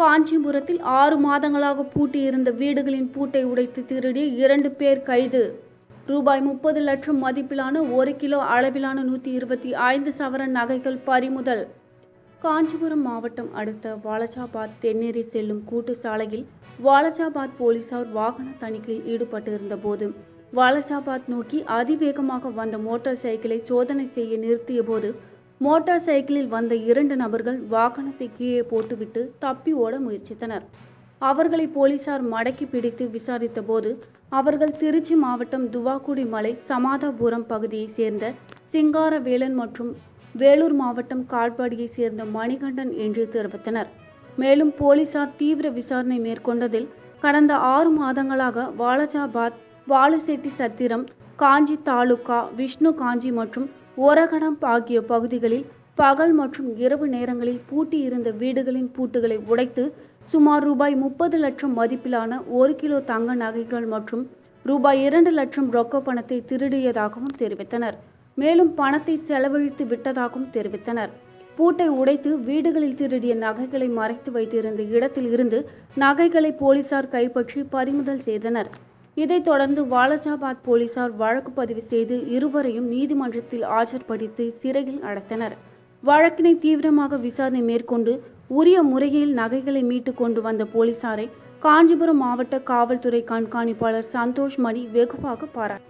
காஞ்சிபுரத்தில் ஆறு மாதங்களாக பூட்டி இருந்த வீடுகளின் பூட்டை உடைத்து திருடி இரண்டு பேர் கைது. ரூபாய் முப்பது லட்சம் மதிப்பிலான ஒரு கிலோ அளவிலான நூற்றி இருபத்தி ஐந்து சவரன் நகைகள் பறிமுதல். காஞ்சிபுரம் மாவட்டம் அடுத்த வாலஜாபாத் தென்னேரி செல்லும் கூட்டு சாலையில் வாலஜாபாத் போலீசார் வாகன தணிக்கையில் ஈடுபட்டிருந்த போது வாலஜாபாத் நோக்கி அதிவேகமாக வந்த மோட்டார் சைக்கிளை சோதனை செய்ய நிறுத்திய போது மோட்டார் சைக்கிளில் வந்த இரண்டு நபர்கள் வாகனத்தை கீழே போட்டுவிட்டு தப்பி ஓட முயற்சித்தனர். அவர்களை போலீசார் மடக்கி பிடித்து விசாரித்த போது அவர்கள் திருச்சி மாவட்டம் துவாக்குடி மலை சமாதாபுரம் பகுதியைச் சேர்ந்த சிங்காரவேலன் மற்றும் வேலூர் மாவட்டம் காட்பாடியைச் சேர்ந்த மணிகண்டன் என்று தெரிவித்தனர். மேலும் போலீசார் தீவிர விசாரணை மேற்கொண்டதில் கடந்த ஆறு மாதங்களாக வாலஜாபாத் வாலுசெட்டி சத்திரம் காஞ்சி தாலுகா விஷ்ணு காஞ்சி மற்றும் ஒரகடம் ஆகிய பகுதிகளில் பகல் மற்றும் இரவு நேரங்களில் பூட்டியிருந்த வீடுகளின் பூட்டுகளை உடைத்து சுமார் ரூபாய் முப்பது லட்சம் மதிப்பிலான ஒரு கிலோ தங்க நகைகள் மற்றும் ரூபாய் இரண்டு லட்சம் ரொக்க பணத்தை திருடியதாகவும் தெரிவித்தனர். மேலும் பணத்தை செலவழித்து விட்டதாகவும் தெரிவித்தனர். பூட்டை உடைத்து வீடுகளில் திருடிய நகைகளை மறைத்து வைத்திருந்த இடத்தில் இருந்து நகைகளை போலீசார் கைப்பற்றி பறிமுதல் செய்தனர். இதைத் தொடர்ந்து வாலஜாபாத் போலீசார் வழக்கு பதிவு செய்து இருவரையும் நீதிமன்றத்தில் ஆஜர்படுத்தி சிறையில் அடைத்தனர். வழக்கினை தீவிரமாக விசாரணை மேற்கொண்டு உரிய முறையில் நகைகளை மீட்டு கொண்டு வந்த போலீசாரை காஞ்சிபுரம் மாவட்ட காவல்துறை கண்காணிப்பாளர் சந்தோஷ் மணி வெகுவாக பாராட்டினார்